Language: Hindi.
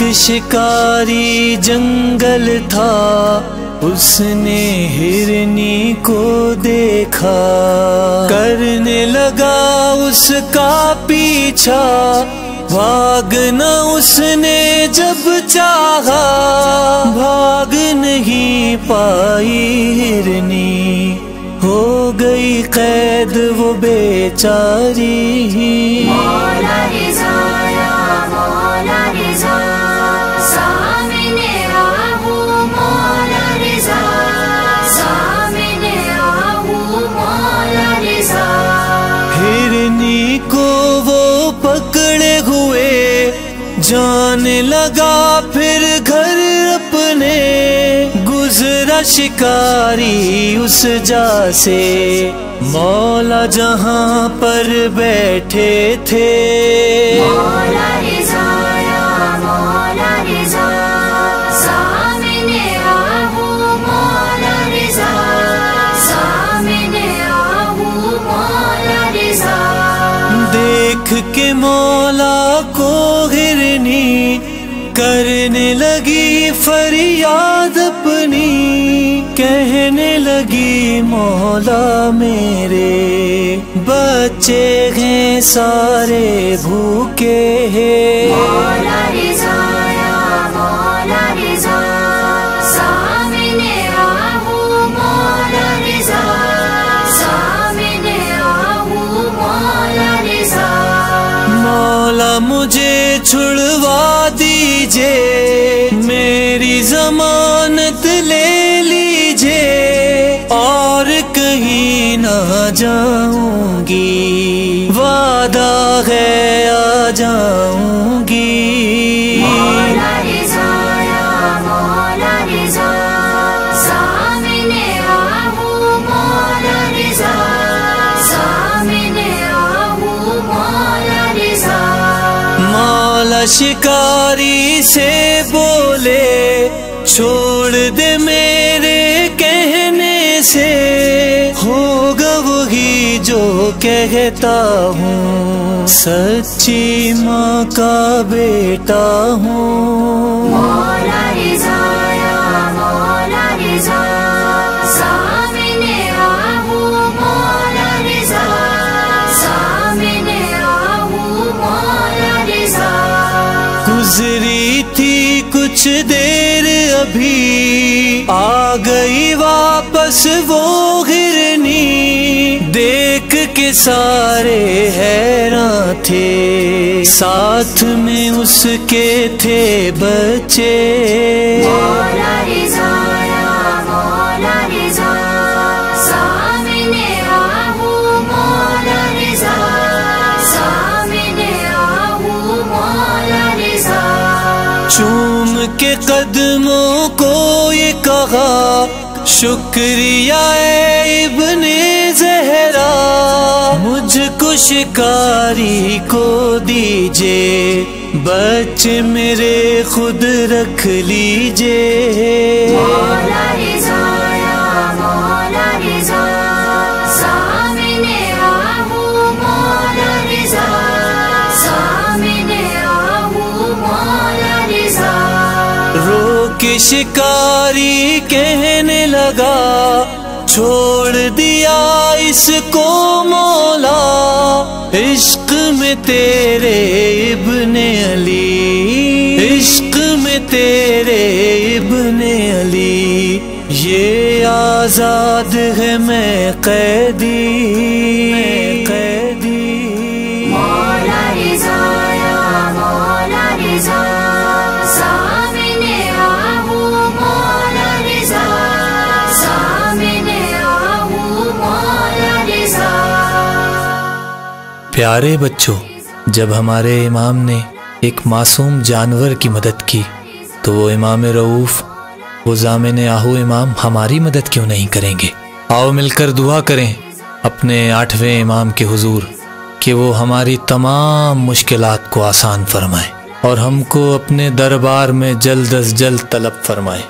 एक शिकारी जंगल था, उसने हिरनी को देखा। करने लगा उसका पीछा भागना उसने जब चाहा। भाग नहीं पाई हिरनी, हो गई कैद वो बेचारी मौला गुजरा शिकारी उस जा से मौला जहाँ पर बैठे थे। मौला रिजा मौला रिजा। सामने आहू मौला रिजा। सामने आहू मौला रिजा। देख के मौला को हिरनी करने लगी फरियाद। कहने लगी मौला मेरे। बच्चे हैं सारे भूखे हैं। मौला रिजा मौला रिजा। सामने आहू मौला रिजा। सामने आहू मौला रिजा। मौला मुझे छुड़वा दीजिए मेरी जमानत ले जाऊँगी। वादा है आ जाऊँगी। शिकारी से बोले छोड़ दे मेरे कहने से होगा वही जो कहता हूँ। सच्ची माँ का बेटा हूँ। मौला रिजाया, मौला रिजा गुजरी थी कुछ देर अभी। आ गई वापस वो हिरनी देख के सारे हैरान थे। साथ में उसके थे बच्चे। मौला मौला के कदमों को ये कहा, शुक्रिया इब्ने जहरा, मुझको शिकारी को दीजिए बच्चे मेरे खुद रख लीजिए। मौला रिजा शिकारी कहने लगा, छोड़ दिया इसको मौला। इश्क में तेरे इब्ने अली, इश्क में तेरे इब्ने अली। ये आज़ाद है मैं कैदी। प्यारे बच्चों, जब हमारे इमाम ने एक मासूम जानवर की मदद की तो वो इमाम रऊफ, वो जामिन आहू इमाम हमारी मदद क्यों नहीं करेंगे? आओ मिलकर दुआ करें अपने आठवें इमाम के हुजूर, कि वो हमारी तमाम मुश्किलात को आसान फरमाए और हमको अपने दरबार में जल्द अज जल्द तलब फरमाए।